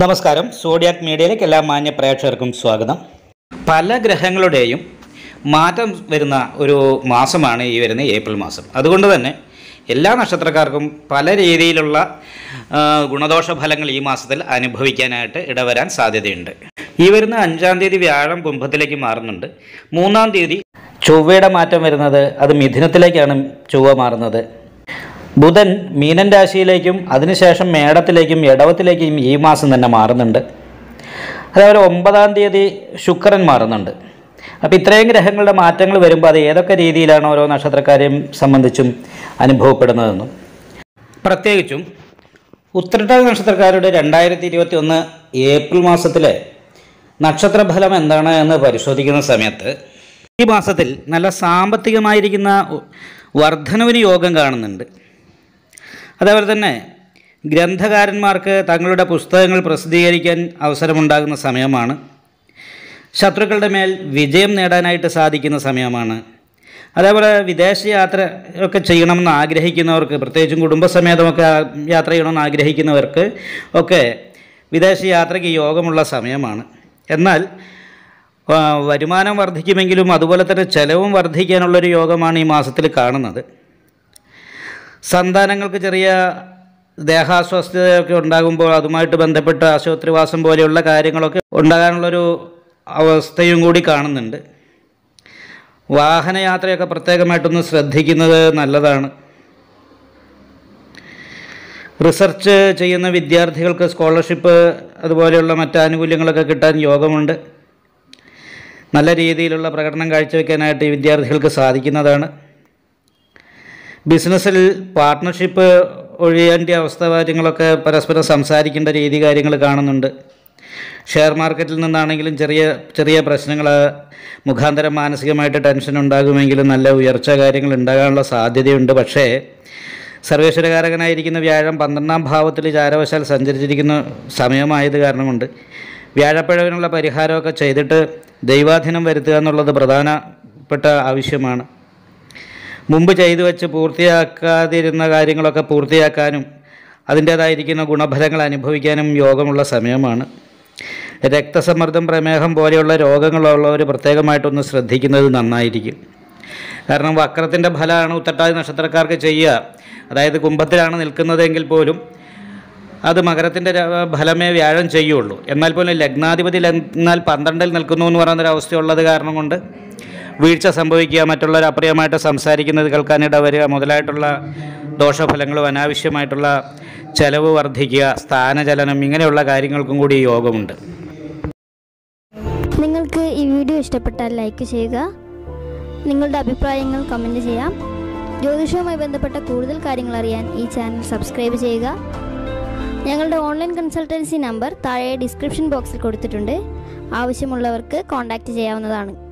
നമസ്കാരം. സോഡിയാക് മീഡിയയിലേക്ക് എല്ലാ മാന്യ പ്രേക്ഷകർക്കും സ്വാഗതം. പല ഗ്രഹങ്ങളുടെയും മാറ്റം വരുന്ന ഒരു മാസമാണ് ഈ വരുന്ന ഏപ്രിൽ മാസം. അതുകൊണ്ട് തന്നെ എല്ലാ നക്ഷത്രക്കാർക്കും പല രീതിയിലുള്ള ഗുണദോഷ ഫലങ്ങൾ ഈ മാസത്തിൽ അനുഭവിക്കാനായിട്ട് ഇടവരാൻ സാധ്യതയുണ്ട്. ഈ വരുന്ന അഞ്ചാം തീയതി വ്യാഴം കുംഭത്തിലേക്ക് മാറുന്നുണ്ട്. മൂന്നാം തീയതി ചൊവ്വയുടെ മാറ്റം വരുന്നത് അത് മിഥുനത്തിലേക്കാണ് ചൊവ്വ മാറുന്നത്. ബുധൻ മീനൻ രാശിയിലേക്കും അതിനുശേഷം മേടത്തിലേക്കും ഇടവത്തിലേക്കും ഈ മാസം തന്നെ മാറുന്നുണ്ട്. അതേപോലെ ഒമ്പതാം തീയതി ശുക്രൻ മാറുന്നുണ്ട്. അപ്പോൾ ഇത്രയും ഗ്രഹങ്ങളുടെ മാറ്റങ്ങൾ വരുമ്പോൾ അത് ഏതൊക്കെ രീതിയിലാണ് ഓരോ നക്ഷത്രക്കാരെയും സംബന്ധിച്ചും അനുഭവപ്പെടുന്നതെന്നും. പ്രത്യേകിച്ചും ഉത്രട്ടാതി നക്ഷത്രക്കാരുടെ രണ്ടായിരത്തി ഇരുപത്തി ഒന്ന് ഏപ്രിൽ മാസത്തിലെ നക്ഷത്രഫലം എന്താണ് എന്ന് പരിശോധിക്കുന്ന സമയത്ത് ഈ മാസത്തിൽ നല്ല സാമ്പത്തികമായിരിക്കുന്ന വർധനവിന് യോഗം കാണുന്നുണ്ട്. അതേപോലെ തന്നെ ഗ്രന്ഥകാരന്മാർക്ക് തങ്ങളുടെ പുസ്തകങ്ങൾ പ്രസിദ്ധീകരിക്കാൻ അവസരമുണ്ടാകുന്ന സമയമാണ്. ശത്രുക്കളുടെ മേൽ വിജയം നേടാനായിട്ട് സാധിക്കുന്ന സമയമാണ്. അതേപോലെ വിദേശ യാത്ര ഒക്കെ ചെയ്യണമെന്ന് ആഗ്രഹിക്കുന്നവർക്ക് പ്രത്യേകിച്ചും കുടുംബസമേതമൊക്കെ യാത്ര ചെയ്യണമെന്ന് ആഗ്രഹിക്കുന്നവർക്ക് ഒക്കെ വിദേശ യാത്രയ്ക്ക് യോഗമുള്ള സമയമാണ്. എന്നാൽ വരുമാനം വർദ്ധിക്കുമെങ്കിലും അതുപോലെ തന്നെ ചെലവും വർദ്ധിക്കാനുള്ളൊരു യോഗമാണ് ഈ മാസത്തിൽ കാണുന്നത്. സന്താനങ്ങൾക്ക് ചെറിയ ദേഹാസ്വസ്ഥതയൊക്കെ ഉണ്ടാകുമ്പോൾ അതുമായിട്ട് ബന്ധപ്പെട്ട ആശുപത്രിവാസം പോലെയുള്ള കാര്യങ്ങളൊക്കെ ഉണ്ടാകാനുള്ളൊരു അവസ്ഥയും കൂടി കാണുന്നുണ്ട്. വാഹനയാത്രയൊക്കെ പ്രത്യേകമായിട്ടൊന്ന് ശ്രദ്ധിക്കുന്നത് നല്ലതാണ്. റിസർച്ച് ചെയ്യുന്ന വിദ്യാർത്ഥികൾക്ക് സ്കോളർഷിപ്പ് അതുപോലെയുള്ള മറ്റ് ആനുകൂല്യങ്ങളൊക്കെ കിട്ടാൻ യോഗമുണ്ട്. നല്ല രീതിയിലുള്ള പ്രകടനം കാഴ്ചവെക്കാനായിട്ട് ഈ വിദ്യാർത്ഥികൾക്ക് സാധിക്കുന്നതാണ്. ബിസിനസ്സിൽ പാർട്ട്ണർഷിപ്പ് ഒഴിയേണ്ട അവസ്ഥ കാര്യങ്ങളൊക്കെ പരസ്പരം സംസാരിക്കേണ്ട രീതി കാര്യങ്ങൾ കാണുന്നുണ്ട്. ഷെയർ മാർക്കറ്റിൽ നിന്നാണെങ്കിലും ചെറിയ ചെറിയ പ്രശ്നങ്ങൾ മുഖാന്തരം മാനസികമായിട്ട് ടെൻഷൻ ഉണ്ടാകുമെങ്കിലും നല്ല ഉയർച്ച കാര്യങ്ങൾ ഉണ്ടാകാനുള്ള സാധ്യതയുണ്ട്. പക്ഷേ സർവേശ്വരകാരകനായിരിക്കുന്ന വ്യാഴം പന്ത്രണ്ടാം ഭാവത്തിൽ ചാരവശാൽ സഞ്ചരിച്ചിരിക്കുന്ന സമയമായത് കാരണമുണ്ട്. വ്യാഴപ്പഴവിനുള്ള പരിഹാരമൊക്കെ ചെയ്തിട്ട് ദൈവാധീനം വരുത്തുക എന്നുള്ളത് പ്രധാനപ്പെട്ട ആവശ്യമാണ്. മുമ്പ് ചെയ്തു വെച്ച് പൂർത്തിയാക്കാതിരുന്ന കാര്യങ്ങളൊക്കെ പൂർത്തിയാക്കാനും അതിന്റേതായിരിക്കുന്ന ഗുണഫലങ്ങൾ അനുഭവിക്കാനും യോഗമുള്ള സമയമാണ്. രക്തസമ്മർദ്ദം പ്രമേഹം പോലെയുള്ള രോഗങ്ങളുള്ളവർ പ്രത്യേകമായിട്ടൊന്ന് ശ്രദ്ധിക്കുന്നത് നന്നായിരിക്കും. കാരണം വക്രത്തിന്റെ ഫലമാണ് ഉത്തട്ടാതി നക്ഷത്രക്കാർക്ക് ചെയ്യുക. അതായത് കുംഭത്തിലാണ് നിൽക്കുന്നതെങ്കിൽ പോലും അത് മകരത്തിന്റെ ഫലമേ വ്യാഴം ചെയ്യുള്ളൂ. എന്നാൽ പോലും ലഗ്നാധിപതി എന്നാൽ പന്ത്രണ്ടിൽ നിൽക്കുന്നു എന്ന് പറയുന്നൊരവസ്ഥയുള്ളത് കാരണം കൊണ്ട് വീഴ്ച സംഭവിക്കുക മറ്റുള്ളവർ അപ്രിയമായിട്ട് സംസാരിക്കുന്നത് കേൾക്കാനിട വരിക മുതലായിട്ടുള്ള ദോഷഫലങ്ങളും അനാവശ്യമായിട്ടുള്ള ചെലവ് വർദ്ധിക്കുക സ്ഥാനചലനം ഇങ്ങനെയുള്ള കാര്യങ്ങൾക്കും കൂടി യോഗമുണ്ട്. നിങ്ങൾക്ക് ഈ വീഡിയോ ഇഷ്ടപ്പെട്ടാൽ ലൈക്ക് ചെയ്യുക. നിങ്ങളുടെ അഭിപ്രായങ്ങൾ കമന്റ് ചെയ്യാം. ജ്യോതിഷവുമായി ബന്ധപ്പെട്ട കൂടുതൽ കാര്യങ്ങൾ അറിയാൻ ഈ ചാനൽ സബ്സ്ക്രൈബ് ചെയ്യുക. ഞങ്ങളുടെ ഓൺലൈൻ കൺസൾട്ടൻസി നമ്പർ താഴെ ഡിസ്ക്രിപ്ഷൻ ബോക്സിൽ കൊടുത്തിട്ടുണ്ട്. ആവശ്യമുള്ളവർക്ക് കോൺടാക്റ്റ് ചെയ്യാവുന്നതാണ്.